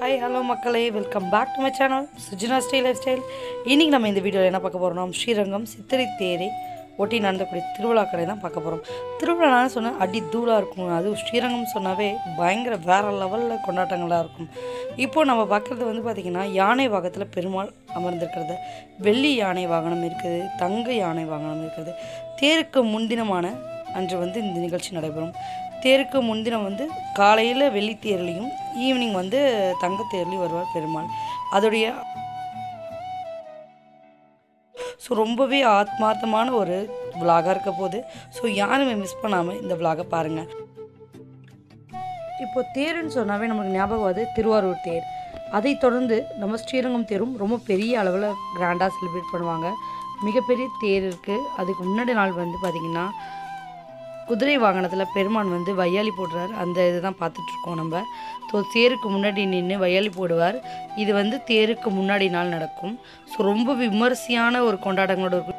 Hi hello மக்களே. Welcome back to my channel Sujina style life style இன்றைக்கி நம்ம இந்த வீடியோவில் என்ன பார்க்க போகிறோம் ஸ்ரீரங்கம் சித்திரை தேரை ஒட்டி நடந்தக்கூடிய திருவிழாக்களை தான் பார்க்க போகிறோம் திருவிழான்னு சொன்னால் அடி தூளாக இருக்கும். அதுவும் ஸ்ரீரங்கம் சொன்னாவே பயங்கர வேறு லெவலில் கொண்டாட்டங்களாக இருக்கும். இப்போது நம்ம பார்க்குறது வந்து பார்த்திங்கன்னா யானை வாகத்தில் பெருமாள் அமர்ந்திருக்கிறது. வெள்ளி யானை வாகனம் இருக்குது தங்க யானை வாகனம் இருக்குது. தேருக்கு முன்தினமான அன்று வந்து இந்த நிகழ்ச்சி நடைபெறும். தேருக்கு முன்தினம் வந்து காலையில் வெள்ளி தேர்லையும் ஈவினிங் வந்து தங்கத்தேர்லையும் வருவார் பெருமாள். அதோடைய ஸோ ரொம்பவே ஆத்மார்த்தமான ஒரு விலாகாக இருக்க போகுது. ஸோ யாருமே மிஸ் பண்ணாமல் இந்த விலாகை பாருங்கள் இப்போ தேருன்னு சொன்னாவே நமக்கு ஞாபகம் வருது திருவாரூர் தேர். அதை தொடர்ந்து நம்ம ஸ்ரீரங்கம் தேரும் ரொம்ப பெரிய அளவில் கிராண்டாக செலிப்ரேட் பண்ணுவாங்க. மிகப்பெரிய தேர் இருக்குது அதுக்கு முன்னாடி நாள் வந்து பார்த்திங்கன்னா குதிரை வாகனத்தில் பெருமான் வந்து வையாலி போடுறார். அந்த இதுதான் பார்த்துட்ருக்கோம் நம்ம. ஸோ தேருக்கு முன்னாடி நின்று வையாளி போடுவார். இது வந்து தேருக்கு முன்னாடி நாள் நடக்கும். ஸோ ரொம்ப விமரிசையான ஒரு கொண்டாட்டங்களோட இருக்கும்